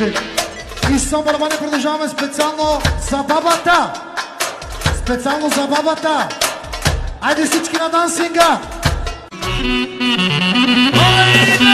И само Армания продължаваме специално за бабата. Специално за бабата. Айде всички на дансинга! Оле!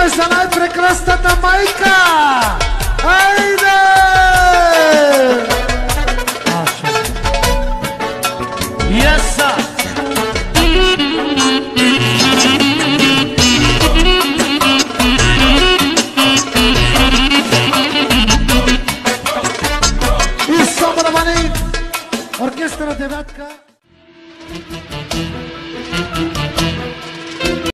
продължаваме за най-прекрасната майка! Айде! Yes, sir. И само барабани! Оркестъра девятка.